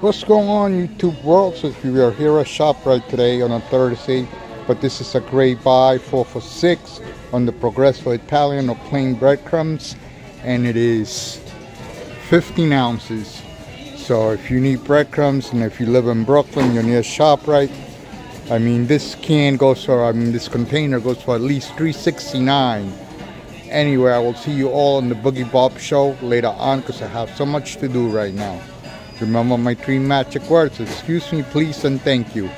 What's going on YouTube world? So if you are here at ShopRite today on a Thursday, but this is a great buy, 4 for 6 on the Progresso Italian or plain breadcrumbs and it is 15 ounces. So if you need breadcrumbs and if you live in Brooklyn, you're near ShopRite, I mean this can goes for, I mean this container goes for at least 369 Anyway, I will see you all on the Boogie Bob show later on because I have so much to do right now. Remember my three magic words. Excuse me, please, and thank you.